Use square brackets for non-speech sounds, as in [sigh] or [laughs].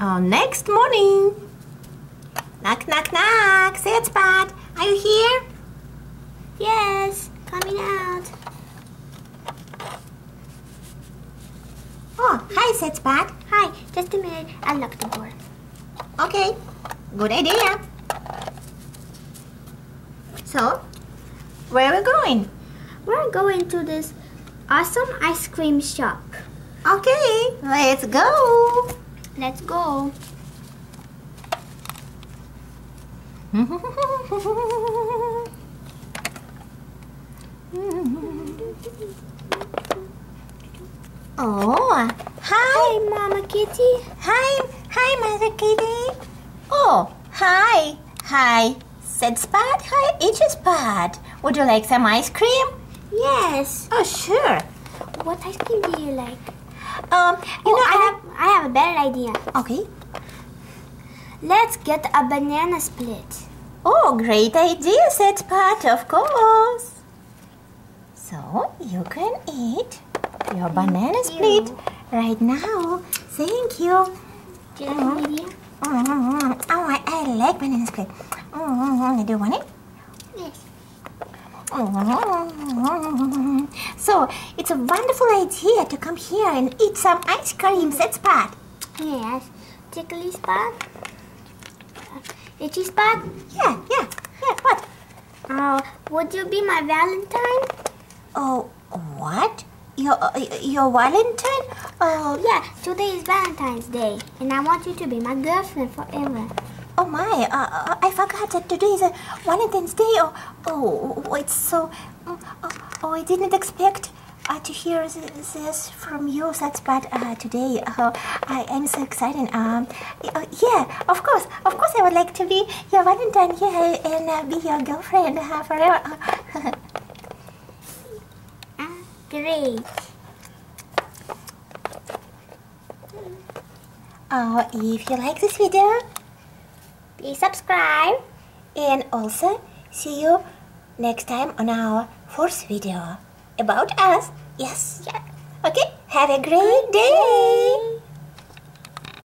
uh, next morning. Knock, knock, knock. Sad Spot, are you here? Yes, coming out. Oh, hi, Sad Spot. Hi, just a minute. I'll lock the door. Okay, good idea. So, where are we going? We're going to this awesome ice cream shop. Okay, let's go. Let's go. [laughs] oh, hi. Hi, Mama Kitty. Hi, hi, Mother Kitty. Oh, hi, hi. Sad Spot, hi, Itchy Spot. Would you like some ice cream? Yes. Oh, sure. What ice cream do you like? Um, you Oh, know, I have, I have a better idea. Okay. Let's get a banana split. Oh, great idea, Sad Spot, of course. So, you can eat your banana you. split right now. Thank you. Do you like an idea? Mm, Oh, I, I like banana split. Mm, Do you want it? Yes. Mm. So, it's a wonderful idea to come here and eat some ice cream, Sad Spot. Yes. Tickly spot. Itchy spot. Yeah, yeah, yeah, what? Oh, would you be my Valentine? Oh, what? Your, uh, your Valentine? Oh, Yeah, today is Valentine's Day, and I want you to be my girlfriend forever. Oh my, uh, uh, I forgot that today is a Valentine's Day. Oh, oh, it's so. Oh, I didn't expect uh, to hear this, this from you, such but uh, today. Uh, I am so excited. Um, uh, yeah, of course, of course, I would like to be your Valentine, yeah, and uh, be your girlfriend uh, forever. [laughs] Ah, great. uh, if you like this video, Please subscribe. and also see you next time on our fourth video about us. Yes. Yeah. Okay. Have a great day.